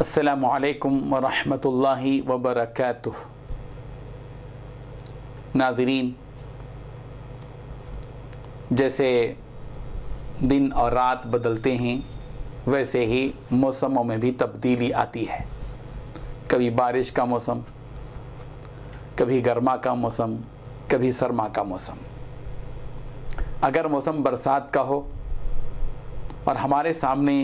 असलकम वरहमतुल्लाहि वबरकातुह। नाजरीन, जैसे दिन और रात बदलते हैं, वैसे ही मौसमों में भी तब्दीली आती है। कभी बारिश का मौसम, कभी गर्मा का मौसम, कभी सरमा का मौसम। अगर मौसम बरसात का हो और हमारे सामने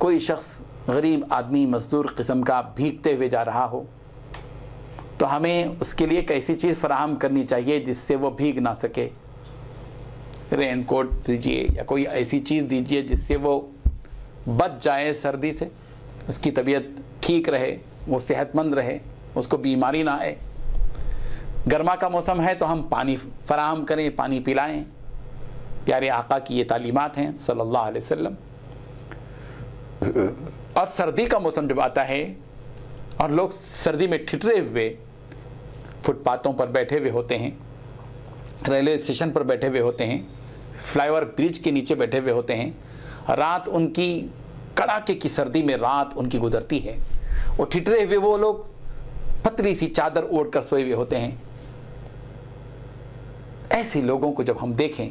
कोई शख्स गरीब आदमी मजदूर किस्म का भीगते हुए जा रहा हो तो हमें उसके लिए एक ऐसी चीज़ फराहम करनी चाहिए जिससे वो भीग ना सके। रेन कोट दीजिए या कोई ऐसी चीज़ दीजिए जिससे वो बच जाए सर्दी से, उसकी तबीयत ठीक रहे, वो सेहतमंद रहे, उसको बीमारी ना आए। गर्मा का मौसम है तो हम पानी फराहम करें, पानी पिलाएँ। प्यारे आका की ये तालीमत हैं, सल्लल्लाहु अलैहि वसल्लम। और सर्दी का मौसम जब आता है, और लोग सर्दी में ठिठरे हुए फुटपाथों पर बैठे हुए होते हैं, रेलवे स्टेशन पर बैठे हुए होते हैं, फ्लाईओवर ब्रिज के नीचे बैठे हुए होते हैं, रात उनकी, कड़ाके की सर्दी में रात उनकी गुजरती है। वो ठिठरे हुए, वो लोग पतली सी चादर ओढ़ कर सोए हुए होते हैं। ऐसे लोगों को जब हम देखें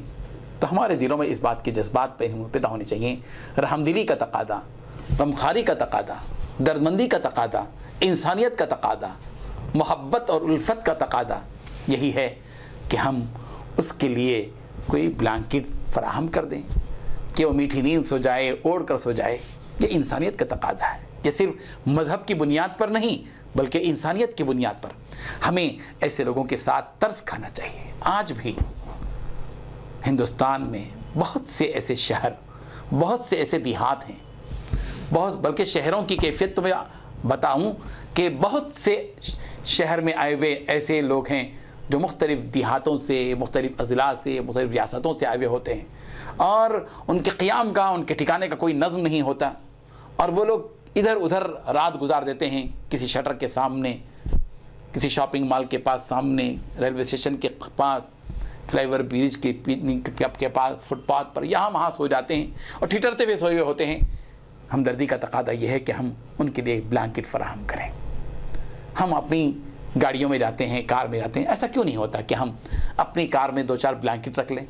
तो हमारे दिलों में इस बात के जज्बात पैदा होने चाहिए। रहमदिली का तकादा, गमखारी का तकादा, दर्दमंदी का तकादा, इंसानियत का तकादा, मोहब्बत और उल्फत का तकादा, यही है कि हम उसके लिए कोई ब्लैंकेट फराहम कर दें कि वो मीठी नींद सो जाए, ओढ़ कर सो जाए। ये इंसानियत का तकादा है। ये सिर्फ़ मज़हब की बुनियाद पर नहीं, बल्कि इंसानियत की बुनियाद पर। हमें ऐसे लोगों के साथ तर्स खाना चाहिए। आज भी हिंदुस्तान में बहुत से ऐसे शहर, बहुत से ऐसे देहात हैं। बहुत, बल्कि शहरों की कैफियत तो मैं बताऊँ कि बहुत से शहर में आए हुए ऐसे लोग हैं जो मुख्तलिफ़ देहातों से, मुख्तलिफ़ अजला से, मुख्तलिफ़ रियासतों से आए हुए होते हैं। और उनके क़्याम का, उनके ठिकाने का कोई नज़म नहीं होता। और वो लोग इधर उधर रात गुजार देते हैं किसी शटर के सामने, किसी शॉपिंग मॉल के पास सामने, रेलवे स्टेशन के पास फ्लाईओवर ब्रिज के के पास, फुटपाथ पर यहाँ वहाँ सो जाते हैं और ठिठरते हुए सोए हुए होते हैं। हमदर्दी का तकादा यह है कि हम उनके लिए ब्लैंकेट फराहम करें। हम अपनी गाड़ियों में जाते हैं, कार में जाते हैं। ऐसा क्यों नहीं होता कि हम अपनी कार में दो चार ब्लैंकेट रख लें?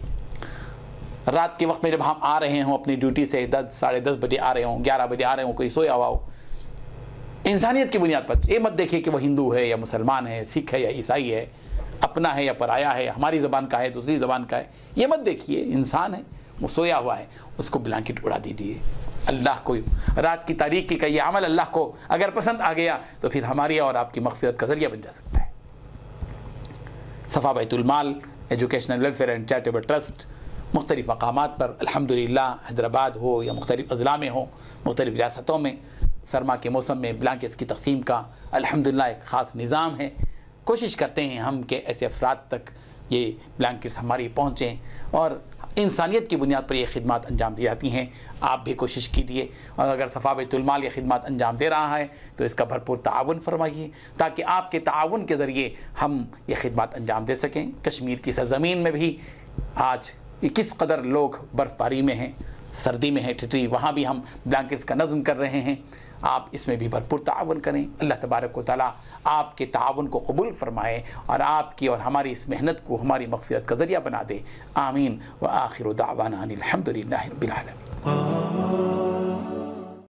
रात के वक्त में जब हम आ रहे हों, अपनी ड्यूटी से दस, साढ़े दस बजे आ रहे हों, ग्यारह बजे आ रहे हों, कोई सोया हुआ हो, इंसानियत की बुनियाद पर ये मत देखिए कि वो हिंदू है या मुसलमान है, सिख है या ईसाई है। अपना है या पराया है, हमारी ज़बान का है, दूसरी ज़बान का है, ये मत देखिए, इंसान है, वो सोया हुआ है, उसको ब्लैंकेट उड़ा दीजिए अल्लाह को, रात की तारीख की का ये अमल अल्लाह को, अगर पसंद आ गया तो फिर हमारी और आपकी मगफरत का ज़रिया बन जा सकता है। Safa Baitulmal educational welfare and charitable trust, मुख्तलिफ़ मकाम पर अलहमदिल्ला हैदराबाद हो या मुख्तलिफ़ अजला में हो, मुख्तलिफ़ रियासतों में, सरमा के मौसम में, ब्लैंकेट्स की तकसीम का अलहमदिल्ला एक ख़ास निज़ाम है। कोशिश करते हैं हम कि ऐसे अफराद तक ये ब्लैंकेट्स हमारी पहुँचें और इंसानियत की बुनियाद पर ये खिदमत अंजाम दी जाती हैं। आप भी कोशिश कीजिए और अगर सफ़ा बैतुलमाल ये खिदमत अंजाम दे रहा है तो इसका भरपूर ताउन फरमाइए ताकि आपके ताउन के ज़रिए हम ये खिदमत अंजाम दे सकें। कश्मीर की सरजमीन में भी आज किस कदर लोग बर्फ़बारी में हैं, सर्दी में हैं, ठिठरी, वहाँ भी हम ब्लैंकेट्स का नज़म कर रहे हैं। आप इसमें भी भरपूर ताउन करें। अल्लाह तबारक वाली आपके ताउन को कबूल फ़रमाएँ और आपकी और हमारी इस मेहनत को, हमारी मगफरत का ज़रिया बना दें। आमीन। व आखिर दावाना अलहमदिल्ला रबालमी